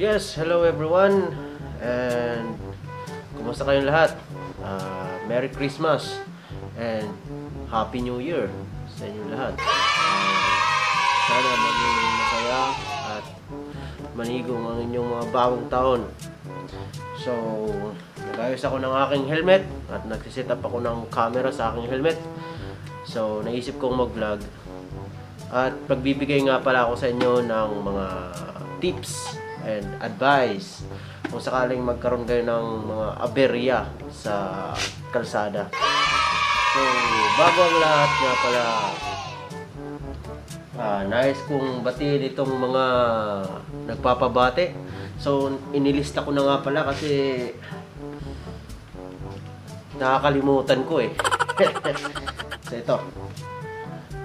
Yes, hello everyone. And kumusta kayong lahat? Ah, Merry Christmas and Happy New Year sa inyo lahat. Ah, sana maging masaya at manigong ang inyong mga bagong taon. So, nagayos ako ng aking helmet at nagsiset up ako ng camera sa aking helmet. So, naisip kong mag-vlog at pagbibigay nga pala ako sa inyo ng mga tips and advice kung sakaling magkaroon kayo ng mga aberya sa kalsada. So, bago ang lahat nga pala, ah, nais kong batiin itong mga nagpapabate. So, inilista ko na nga pala kasi nakakalimutan ko eh. so, ito.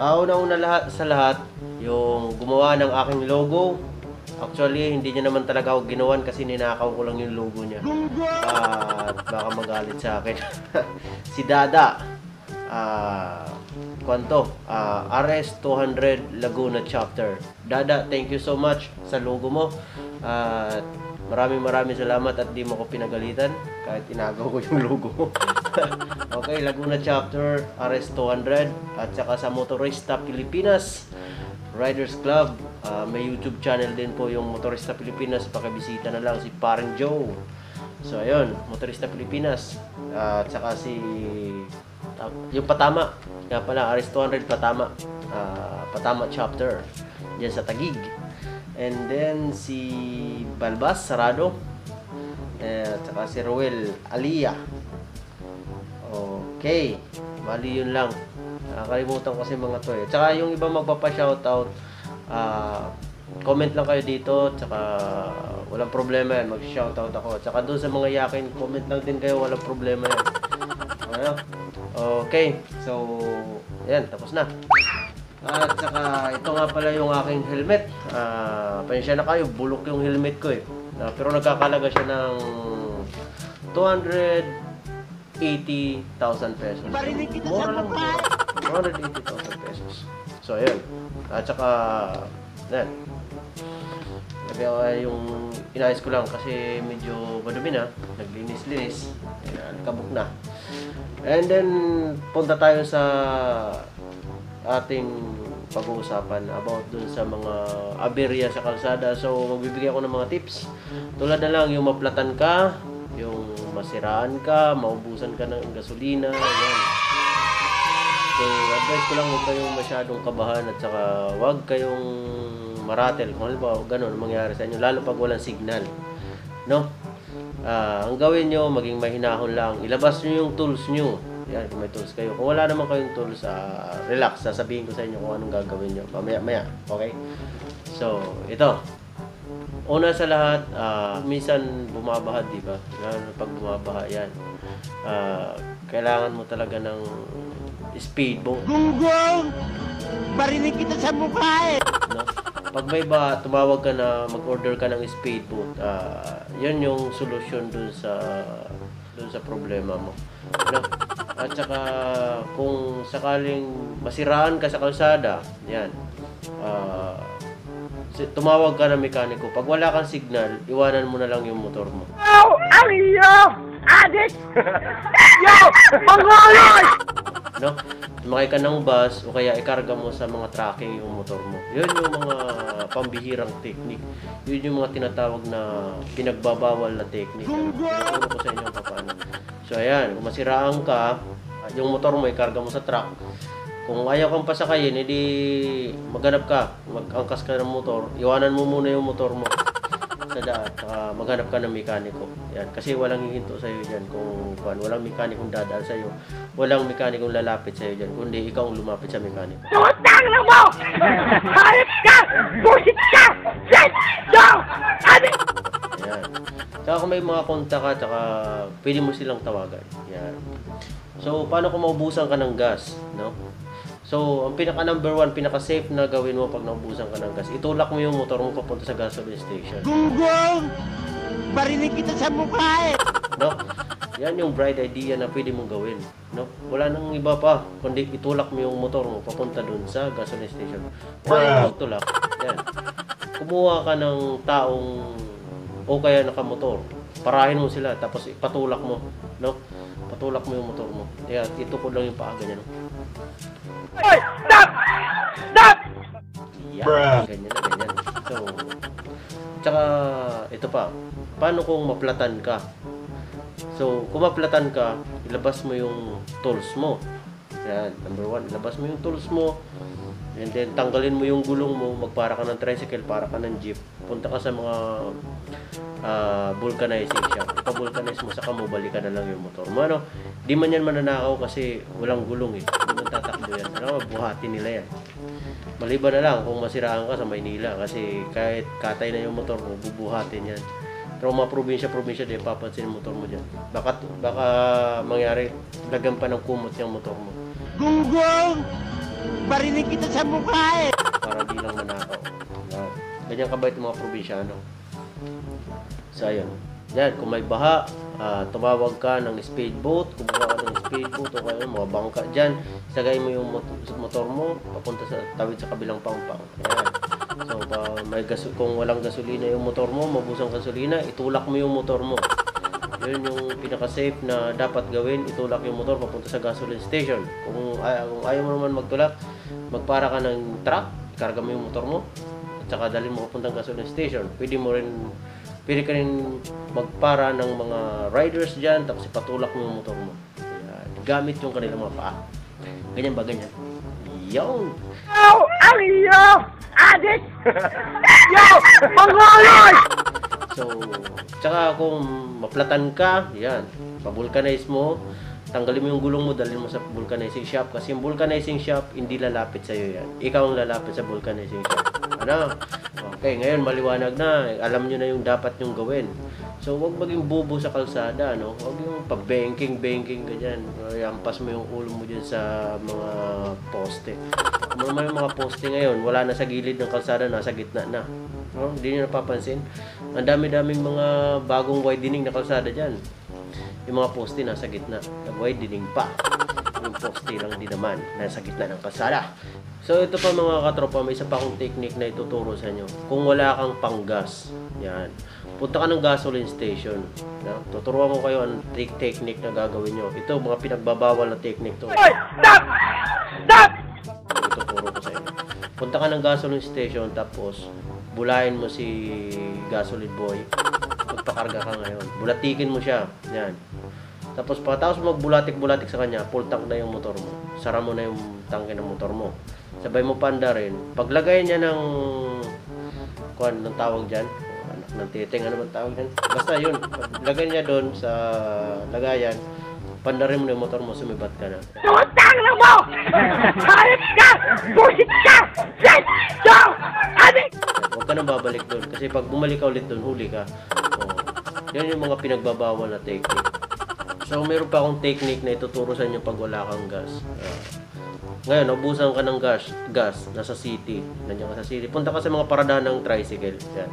Ah, una-una lahat sa lahat, yung gumawa ng aking logo. Actually, hindi niya naman talaga ako ginawan kasi ninakaw ko lang yung logo niya. At baka magalit sa akin. si Dada. Ah, kwanto? Ah, RS200 Laguna Chapter. Dada, thank you so much sa logo mo. At maraming maraming salamat at di mo ko pinagalitan kahit inagaw ko yung logo mo. okay, Laguna Chapter, RS200 at saka sa Motorista Pilipinas Riders Club. Ah, may YouTube channel din po yung Motorista Pilipinas. Pakibisita na lang si Paring Joe. So ayun, Motorista Pilipinas. Ah, at saka si ta- yung Patama. Kaya pala, RS200 Patama. Ah, Patama chapter. Diyan sa Tagig. And then si Balbas Sarado. Eh, at saka si Roel Alia. Okay. Bali yun lang. Nakakalimutan ko kasi mga to eh. Tsaka yung iba magpapa-shoutout, ah, comment lang kayo dito, tsaka walang problema yan, mag-shoutout ako. Tsaka doon sa mga yakin, comment lang din kayo, walang problema yan. Ano? Okay, so, yan, tapos na. At saka, ito nga pala yung aking helmet. Ah, pasensya na kayo, bulok yung helmet ko eh. Ah, pero nagkakalaga siya ng 280,000 pesos. Mura lang. Mura. 280,000 pesos. So, ayun. At saka, yan. Ay yung inayos ko lang kasi medyo madumi na. Naglinis-linis. Ayan, kabuk na. And then, punta tayo sa ating pag-uusapan about dun sa mga aberya sa kalsada. So, magbibigay ako ng mga tips. Tulad na lang yung maplatan ka, yung masiraan ka, maubusan ka ng gasolina, yan. So, advice ko lang huwag kayong masyadong kabahan at saka huwag kayong maratel. Kung halimbawa, ganun ang mangyari sa inyo, lalo pag walang signal. No? Ah, ang gawin nyo, maging mahinahon lang. Ilabas nyo yung tools nyo. Yan, kung may tools kayo. Kung wala naman kayong tools, ah, relax. Sasabihin ko sa inyo kung anong gagawin nyo. Mamaya-maya. Okay? So, ito. Una sa lahat, ah, minsan bumabaha, di ba? Lalo pag bumabaha yan. Ah, kailangan mo talaga ng speedboat. Gunggong! Barinig kita sa mukha eh! no? Pag may ba, tumawag ka na mag-order ka ng speedboat, ah, yun yung solusyon dun sa dun sa problema mo. Ano? At saka kung sakaling masiraan ka sa kalsada, yan. ah, si- tumawag ka ng mekaniko. Pag wala kang signal, iwanan mo na lang yung motor mo. Yo! Ang iyo! Adik! Yo! Mangoloy! No? Sumakay ka ng bus o kaya ikarga mo sa mga tracking yung motor mo. Yun yung mga pambihirang technique. Yun yung mga tinatawag na pinagbabawal na technique. Ano? Tinuturo ko sa inyo paano. So ayan, kung masiraan ka, yung motor mo ikarga mo sa truck. Kung ayaw kang pasakayin, edi maghanap ka, mag-angkas ka ng motor, iwanan mo muna yung motor mo sa daan, saka maghanap ka ng mekaniko. Yan, kasi walang hihinto sa iyo diyan kung kuan, walang mekanikong dadaan sa iyo. Walang mekanikong lalapit sa iyo diyan, kundi ikaw ang lumapit sa mekaniko. Tutang na mo! Hayop ka! Busit ka! Shit! Adik! Yan. Saka kung may mga konta ka, saka pwede mo silang tawagan. Yan. So, paano kung maubusan ka ng gas, no? So, ang pinaka number one, pinaka safe na gawin mo pag naubusan ka ng gas, itulak mo yung motor mo papunta sa gasoline station. Gunggong! Barinig kita sa mukha eh! No? Yan yung bright idea na pwede mong gawin. No? Wala nang iba pa, kundi itulak mo yung motor mo papunta dun sa gasoline station. Paano mo itulak? Yan. Kumuha ka ng taong o kaya nakamotor. Parahin mo sila tapos ipatulak mo, no? Patulak mo yung motor mo. Kaya ito ko lang yung paa ganyan. no? Hoy! Stop! Stop! Yan, ganyan na ganyan. So, tsaka ito pa, paano kung maplatan ka? So, kung maplatan ka, ilabas mo yung tools mo. Yan, number one, ilabas mo yung tools mo. And then, tanggalin mo yung gulong mo, magpara ka ng tricycle, para ka ng jeep. Punta ka sa mga ah, vulcanizing shop. Ipa-vulcanize mo, saka mo balikan na lang yung motor mo. Ano, di man yan mananakaw kasi walang gulong eh. Hindi man tatakbo yan. Ano, buhati nila yan. Maliban na lang kung masiraan ka sa Maynila kasi kahit katay na yung motor mo, bubuhatin yan. Pero mga probinsya-probinsya, di papansin yung motor mo dyan. Baka, baka mangyari, lagyan pa ng kumot yung motor mo Gunggong! Barinig kita sa mukha eh! para di lang manakaw. Yan. Ganyan kabait yung mga probinsyano. So, ayun. Yan, kung may baha, ah, tumawag ka ng speedboat, kumuha ka ng speedboat o kaya mga bangka dyan, sagay mo yung mot- motor mo, papunta sa tawid sa kabilang pampang. Yan. So, pa, may gas kung walang gasolina yung motor mo, mabusang gasolina, itulak mo yung motor mo. Yun yung pinaka-safe na dapat gawin, itulak yung motor papunta sa gasoline station. Kung, ay, kung ayaw mo naman magtulak, magpara ka ng truck, ikarga mo yung motor mo, at saka dalhin mo papuntang gasoline station. Pwede mo rin, pwede ka rin magpara ng mga riders dyan, tapos ipatulak mo yung motor mo. Yan. Gamit yung kanilang mga paa. Ganyan ba, ganyan? Yung! Yo! Ang iyo! Adik! Yo! Mangoloy! So, tsaka kung maplatan ka, yan, pabulkanize mo, tanggalin mo yung gulong mo, dalhin mo sa vulcanizing shop. Kasi yung vulcanizing shop, hindi lalapit sa'yo yan. Ikaw ang lalapit sa vulcanizing shop. Ano? Okay, ngayon maliwanag na. Alam nyo na yung dapat nyong gawin. So, huwag maging bobo sa kalsada, no? Huwag yung pag-banking-banking ka dyan. Ay, ampas mo yung ulo mo dyan sa mga poste. Yung mga poste ngayon, wala na sa gilid ng kalsada, nasa gitna na. No? Hindi nyo napapansin. Ang dami-daming mga bagong widening na kalsada dyan. Yung mga poste nasa gitna. Nag-widening pa. Yung poste lang din naman, nasa gitna ng kalsada. So ito pa mga katropa, may isa pa akong technique na ituturo sa inyo. Kung wala kang panggas, yan. Punta ka ng gasoline station. No? Tuturuan ko kayo ang te- technique na gagawin nyo. Ito, mga pinagbabawal na technique to. Hoy! Stop! Stop! Ituturo ko sa inyo. Punta ka ng gasoline station, tapos bulayin mo si gasoline boy. Magpakarga ka ngayon. Bulatikin mo siya. Yan. Tapos pagkatapos magbulatik-bulatik sa kanya, full tank na yung motor mo. Sara mo na yung tangke ng motor mo. Sabay mo panda rin. Paglagay niya ng kuan ng tawag diyan, anak ng titing ano ba tawag diyan? Basta yun. Paglagay niya doon sa lagayan, panda rin mo na yung motor mo, sumibat ka na. Tutang lang mo! Hayop ka! Busit ka! Shit! Yo! Adik! Huwag ka nang babalik doon. Kasi pag bumalik ka ulit doon, huli ka. Yan yung mga pinagbabawal na technique. So, meron pa akong technique na ituturo sa inyo pag wala kang gas. Ah. ngayon, ubusan ka ng gas, gas, nasa city. Nandiyan ka sa city. Punta ka sa mga paradahan ng tricycle. Yan.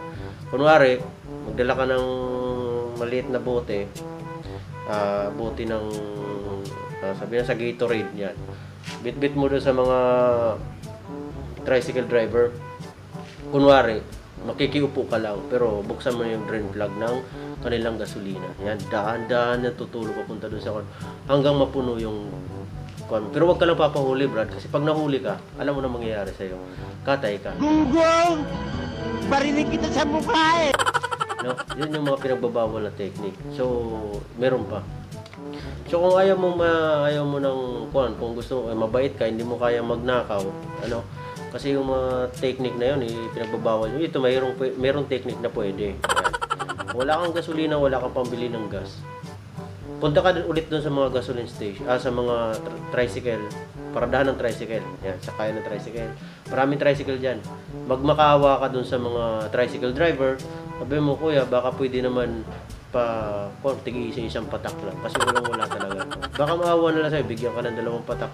Kunwari, magdala ka ng maliit na bote. Ah, bote ng, ah, sabi na sa Gatorade. Yan. Bit-bit mo doon sa mga tricycle driver kunwari, makikiupo ka lang, pero buksan mo yung drain plug ng kanilang gasolina. Yan, daan-daan na tutulog papunta doon sa kon hanggang mapuno yung kon. Pero wag ka lang papahuli, Brad, kasi pag nahuli ka, alam mo na mangyayari sa'yo. Katay ka. Gunggong! Barinig kita sa mukha eh! No? Yun yung mga pinagbabawal na technique. So, meron pa. So kung ayaw mo ma ayaw mo ng kuan, kung gusto mo eh, mabait ka, hindi mo kaya magnakaw, ano? Kasi yung mga technique na yun, eh, pinagbabawal. Ito mayroong mayroong technique na pwede. Wala kang gasolina, wala kang pambili ng gas. Punta ka ulit doon sa mga gasoline station, ah, sa mga tr- tricycle, paradahan ng tricycle. Yan, sakay ng tricycle. Maraming tricycle diyan. Magmakaawa ka doon sa mga tricycle driver. Sabi mo, kuya, baka pwede naman pa kung tigi isa isang patak lang kasi walang wala talaga baka maawa na lang sa'yo bigyan ka ng dalawang patak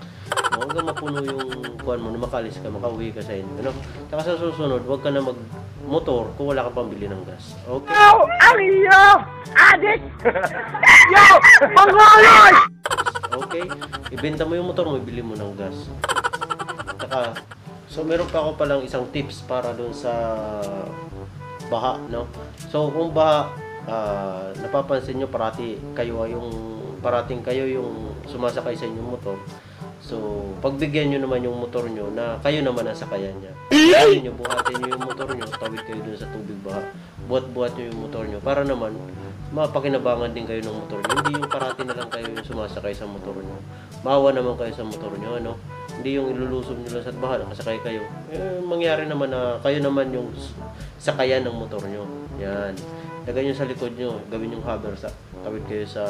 mo hanggang mapuno yung kuhan mo na makalis ka makauwi ka sa inyo ano? tsaka sa susunod huwag ka na mag motor kung wala ka pambili ng gas okay Yo! Ang iyo! Adik! Yo! Mangoloy! Okay? Ibenta mo yung motor mo, ibili mo ng gas. Saka, so meron pa ako palang isang tips para doon sa baha, no? So kung baha, ah, napapansin nyo parati kayo ay yung parating kayo yung sumasakay sa inyong motor. So, pagbigyan nyo naman yung motor nyo na kayo naman ang sakayan niya. Buhatin nyo, buhatin nyo yung motor nyo, tawid kayo dun sa tubig baha. Buhat-buhat nyo yung motor nyo para naman mapakinabangan din kayo ng motor nyo. Hindi yung parati na lang kayo yung sumasakay sa motor nyo. Maawa naman kayo sa motor nyo, ano? Hindi yung ilulusob nyo lang sa baha, nakasakay kayo. Eh, mangyari naman na kayo naman yung sakayan ng motor nyo. Yan. Lagay nyo sa likod nyo, gawin yung hover sa tawid kayo sa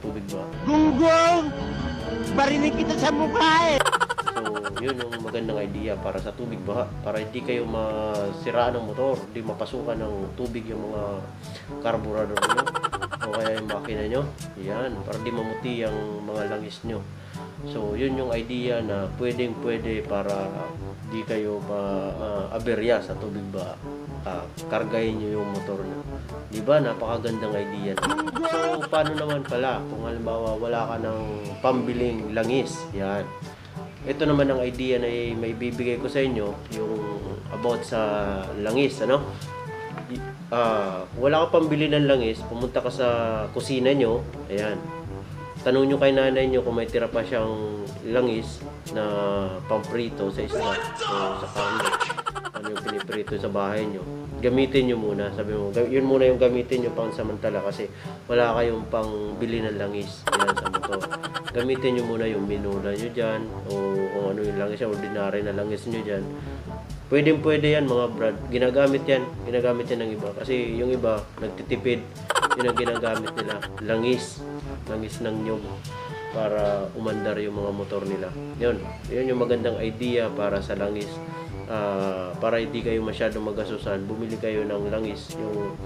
tubig baha. Gunggong! Barinig kita sa mukha eh! So, yun yung magandang idea para sa tubig baha. Para hindi kayo masiraan ng motor, hindi mapasukan ng tubig yung mga carburetor nyo o kaya yung makina nyo. Yan, para di mamuti ang mga langis nyo. So, yun yung idea na pwedeng pwede para di kayo ma-aberya sa tubig baha. Ah, kargahin nyo yung motor nyo. Di ba? Napakagandang idea. So, paano naman pala kung halimbawa wala ka ng pambiling langis? Yan. Ito naman ang idea na may bibigay ko sa inyo, yung about sa langis, ano? Ah, wala ka pambili ng langis, pumunta ka sa kusina nyo, ayan. Tanong nyo kay nanay nyo kung may tira pa siyang langis na pamprito sa isda o sa karne. Yung piniprito sa bahay nyo. Gamitin nyo muna. Sabi mo, yun muna yung gamitin nyo pang samantala kasi wala kayong pang bili ng langis yan sa motor. Gamitin nyo muna yung minula nyo dyan o kung ano yung langis, ordinary na langis nyo dyan. Pwede pwede yan mga brad. Ginagamit yan. Ginagamit yan ng iba. Kasi yung iba, nagtitipid. Yun ang ginagamit nila. Langis. Langis ng nyog. Para umandar yung mga motor nila. Yun. Yun yung magandang idea para sa langis. Ah, para hindi kayo masyadong magasusan, bumili kayo ng langis. Yung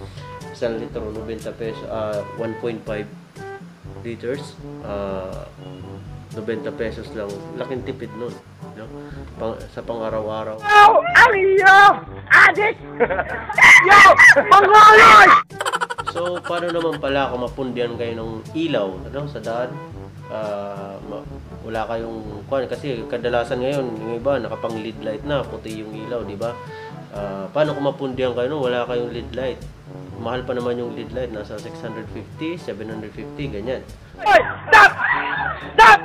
isang litro, 90 pesos, ah, 1.5 liters. Ah, 90 pesos lang. Laking tipid nun. No? Pang, sa pang-araw-araw. Yo! Ang iyo! Adik! Yo! Mangoloy! So, paano naman pala kung mapundihan kayo ng ilaw ano, sa daan? Ma- wala kayong kwan kasi kadalasan ngayon yung iba nakapang lead light na puti yung ilaw, di ba? Ah, paano kung mapundihan kayo no? wala kayong lead light? Mahal pa naman yung lead light, nasa 650, 750, ganyan. Oy! Stop! Stop!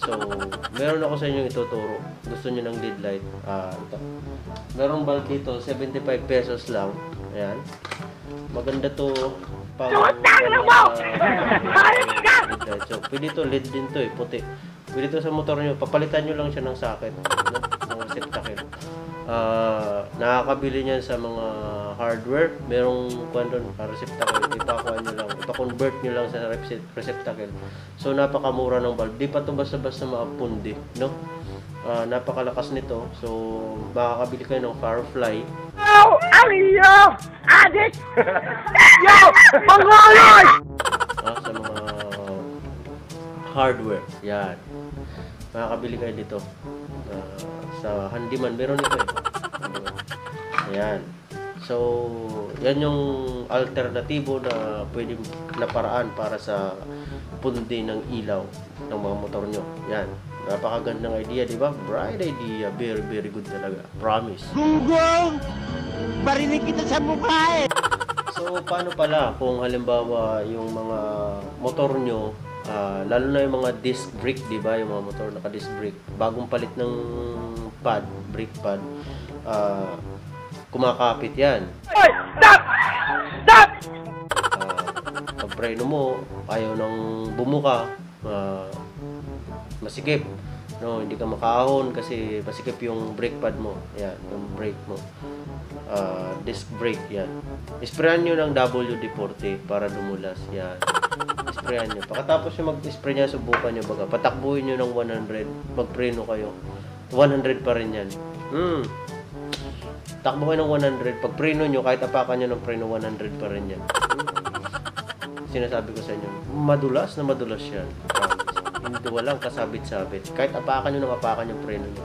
So, meron ako sa inyo ituturo. Gusto niyo ng lead light? Ah, ito. Merong bulb dito, 75 pesos lang. Ayan. Maganda to pang Tutang na mo! Hayop light. So, pwede to LED din to eh, puti. Pwede to sa motor nyo. Papalitan nyo lang siya ng socket. No? Ng receptacle. Ah, nakakabili niyan sa mga hardware. Merong kwan doon, ah, receptacle. Ipakuha nyo lang. Ipa-convert nyo lang sa recep- receptacle. So, napakamura ng bulb. Di pa to basta-basta maapundi. No? Ah, napakalakas nito. So, makakabili kayo ng Firefly. Yo! Ang iyo! Adik! Yo! Mangoloy! Hardware. Yan. Makakabili kayo dito. Ah, sa handyman, meron ito eh. Ayan. So, yan yung alternatibo na pwede na paraan para sa pundi ng ilaw ng mga motor nyo. Yan. Napakagandang idea, di ba? Bright idea. Very, very good talaga. Promise. Gunggong! Barinig kita sa mukha eh! So, paano pala kung halimbawa yung mga motor nyo, ah, lalo na yung mga disc brake, di ba? Yung mga motor naka-disc brake, bagong palit ng pad, brake pad, ah, kumakapit yan. Oy! Stop! Stop! Ah, pag preno mo, ayaw nang bumuka, ah, masikip. No, hindi ka makaahon kasi masikip yung brake pad mo. Yan, yung brake mo. Ah, disc brake yan. Sprayan nyo ng WD-40 para dumulas. Yan. Sprayan nyo. Pagkatapos nyo mag-spray niya, subukan nyo baga. Patakbuhin nyo ng 100. Magpreno kayo. 100 pa rin yan. Hmm. Takbo kayo ng 100. Pag preno nyo, kahit apakan nyo ng preno, 100 pa rin yan. Hmm. Sinasabi ko sa inyo, madulas na madulas yan. Hindi walang kasabit-sabit. Kahit apakan nyo ng apakan yung preno nyo,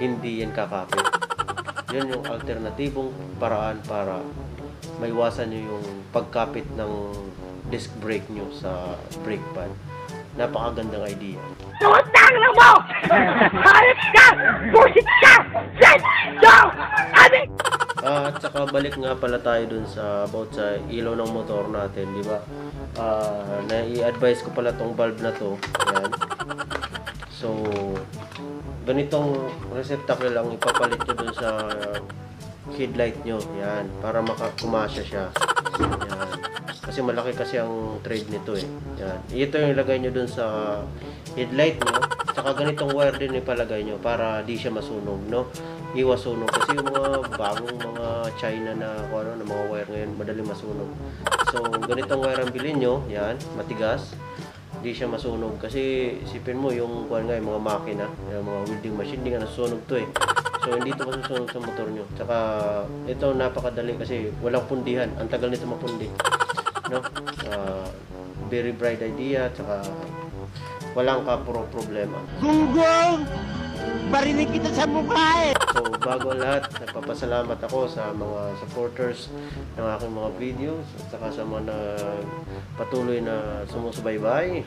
hindi yan kakapit. Yun yung alternatibong paraan para maiwasan nyo yung pagkapit ng disc brake nyo sa brake pad. Napakagandang idea. Tutang na mo! Hayop ka! Busit ka! Shit! Yo! Adik! Ah, at saka balik nga pala tayo dun sa about sa ilaw ng motor natin, di ba? Ah, na-i-advise ko pala tong valve na to. Ayan. So, ganitong receptacle lang ipapalit nyo dun sa headlight nyo. Yan, para makakumasya siya. Yan. Kasi malaki kasi ang trade nito eh. Yan. Ito yung ilagay nyo dun sa headlight nyo. Tsaka ganitong wire din ipalagay nyo para di siya masunog, no? Iwas sunog. Kasi yung mga bagong mga China na, ano, na mga wire ngayon, madaling masunog. So, ganitong wire ang bilhin nyo. Yan, matigas hindi siya masunog kasi isipin mo yung kuan nga yung mga makina yung mga welding machine hindi nga nasusunog to eh so hindi to masusunog sa motor nyo tsaka ito napakadali kasi walang pundihan ang tagal nito mapundi no Ah, very bright idea tsaka walang ka pro problema Gunggong! Barinig kita sa mukha eh! So, bago lahat, nagpapasalamat ako sa mga supporters ng aking mga videos at saka sa mga na patuloy na sumusubaybay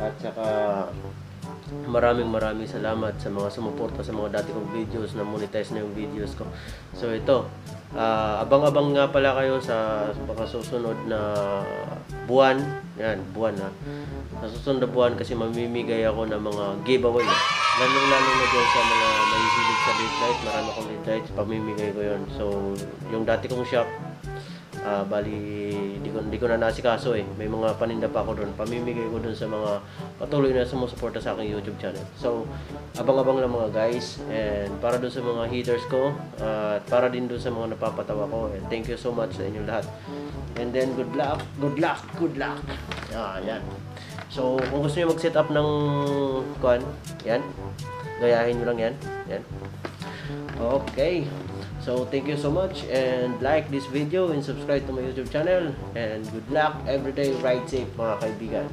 at saka maraming maraming salamat sa mga sumuporta sa mga dati kong videos na monetize na yung videos ko. So ito, ah, abang-abang nga pala kayo sa mga susunod na buwan. Yan, buwan ha. Sa susunod na buwan kasi mamimigay ako ng mga giveaway. Lalong-lalo na dyan sa mga mahihilig sa lead light. Marami akong lead lights, pamimigay ko yon So, yung dati kong shop, Ah, bali, di ko, di ko na nasikaso eh. May mga paninda pa ako doon. Pamimigay ko doon sa mga patuloy na sumusuporta sa aking YouTube channel. So, abang-abang lang mga guys. And para doon sa mga haters ko, at para din doon sa mga napapatawa ko. And thank you so much sa inyong lahat. And then, good luck, good luck, good luck. Ah, yan. So, kung gusto niyo mag-set up ng kuan, yan. Gayahin niyo lang yan. Yan. Okay. So, thank you so much and like this video and subscribe to my YouTube channel. And good luck every day. Ride safe mga kaibigan.